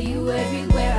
you everywhere.